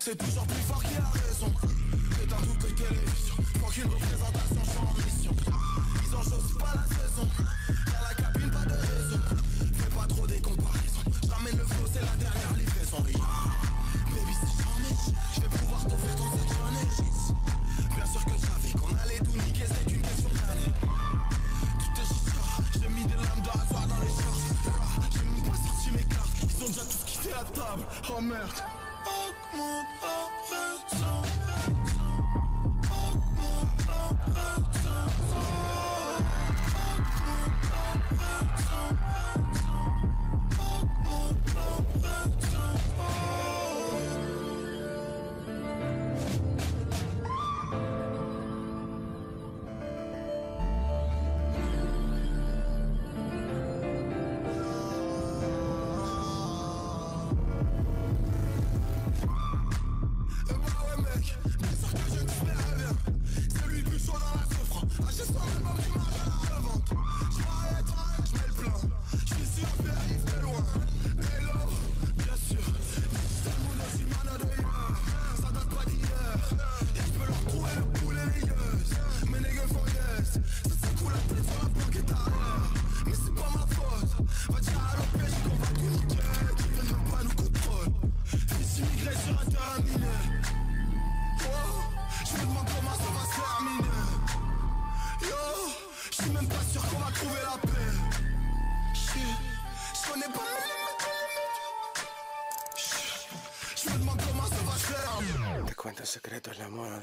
C'est toujours plus fort qui a raison. Dans toutes les télévisions. Pour qu'une représentation, je suis en mission. Ils ont chose pas la saison. Dans la cabine, pas de raison. Fais pas trop des comparaisons. J'amène le flow, c'est la dernière livraison. Baby, si j'en ai, je vais pouvoir t'offrir ton cette. Bien sûr que je savais qu'on allait tout niquer, c'est une question d'année. Tu te chies, j'ai mis des lames de rasoir dans les charges. J'ai même pas sorti mes cartes, ils ont déjà tous quitté la table. Oh merde. Augmente la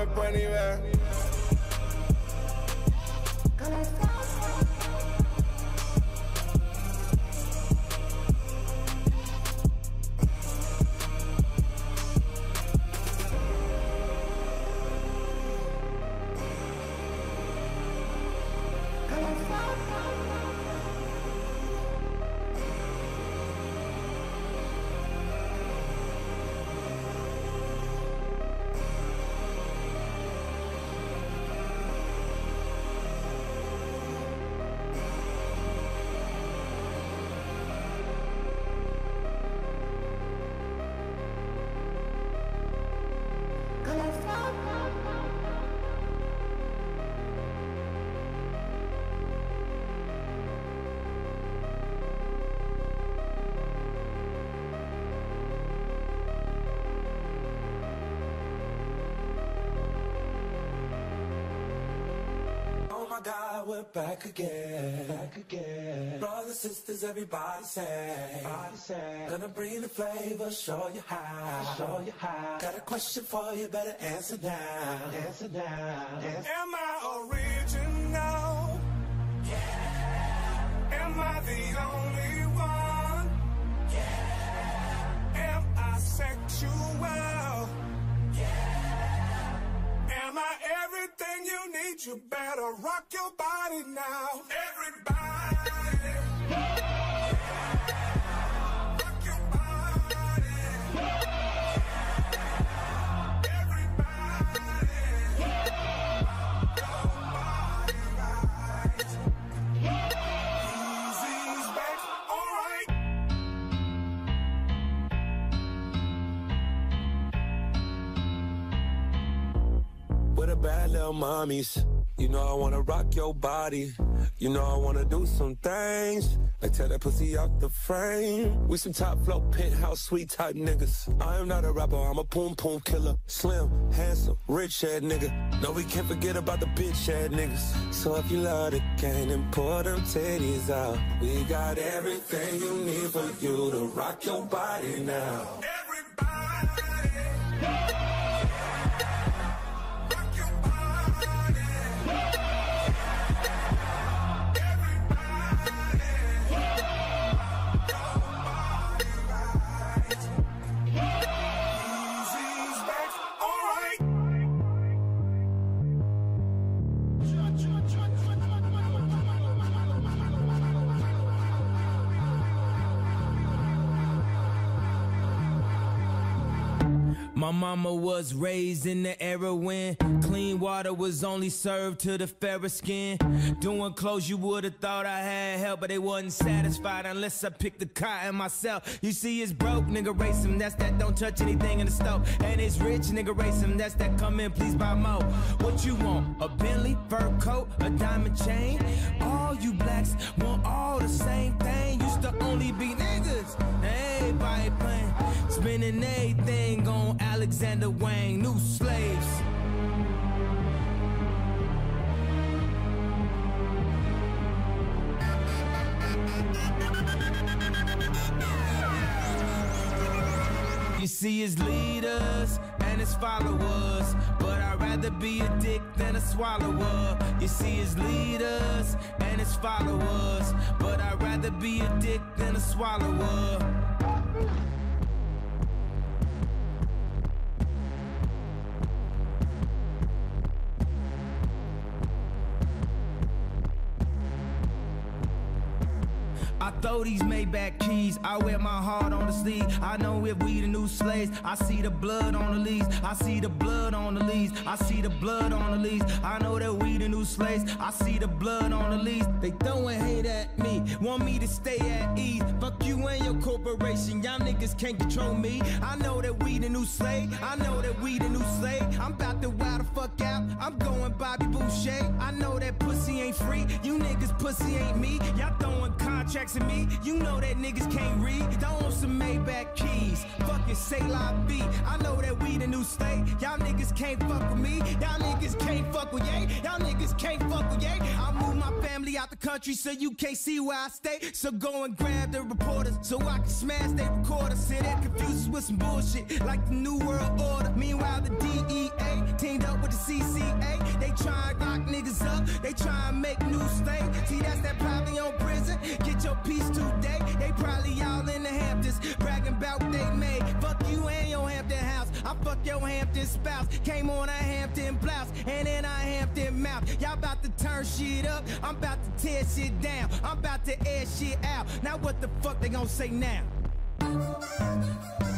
me puede ni ver. My God, we're back again. Back again. Brothers, sisters, everybody say. Everybody say. Gonna bring the flavor, show you how. Show you how. Got a question for you, better answer now. Answer now. Answer. Am I original? Yeah. Am I the only one? Yeah. Am I sexual? You? Better rock your body now. Everybody. Little mommies. You know I wanna rock your body. You know I wanna do some things. Like tear that pussy out the frame. We some top flow penthouse sweet type niggas. I am not a rapper, I'm a poom poom killer. Slim, handsome, rich head nigga. No, we can't forget about the bitch head niggas. So if you love the game, then pour them titties out. We got everything you need for you to rock your body now. My mama was raised in the era when clean water was only served to the fairer skin. Doing clothes, you would've thought I had help, but they wasn't satisfied unless I picked the cotton myself. You see, it's broke, nigga, race him. That's that don't touch anything in the stove. And it's rich, nigga, race him. That's that come in, please buy more. What you want? A Bentley, fur coat, a diamond chain? All you blacks want all the same thing. Used to only be niggas. Now Everybody playing, spending everything on Alexander Wang, new slaves. You see his leaders and his followers, but I'd rather be a dick than a swallower. You see his leaders and his followers, but I'd rather be a dick than a swallower. Throw these Maybach keys. I wear my heart on the sleeve. I know if we the new slaves. I see the blood on the leaves. I see the blood on the leaves. I see the blood on the leaves. I know that we the new slaves. I see the blood on the leaves. They throwing hate at me. Want me to stay at ease. Fuck you and your corporation. Y'all niggas can't control me. I know that we the new slave. I know that we the new slave. I'm about to wild the fuck out. I'm going Bobby Boucher. I know ain't free. You niggas pussy ain't me. Y'all throwing contracts at me. You know that niggas can't read. Don't want some Maybach keys. Fucking say la B. I know that we the new state. Y'all niggas can't fuck with me. Y'all niggas can't fuck with yay. Y'all niggas can't fuck with yay. I move my family out the country so you can't see where I stay. So go and grab the reporters so I can smash their recorders. Sit there confused with some bullshit like the New World Order. Meanwhile, the DEA teamed up with the CCA. They try and lock niggas up. They try and make new state. See, that's that probably on prison. Get your piece today. They probably all in the Hamptons bragging about what they made. Fuck you and your Hampton house. I fuck your Hampton spouse. Came on a Hampton blouse and then a Hampton mouth. Y'all about to turn shit up. I'm about to tear shit down. I'm about to air shit out. Now what the fuck they gonna say now? 何?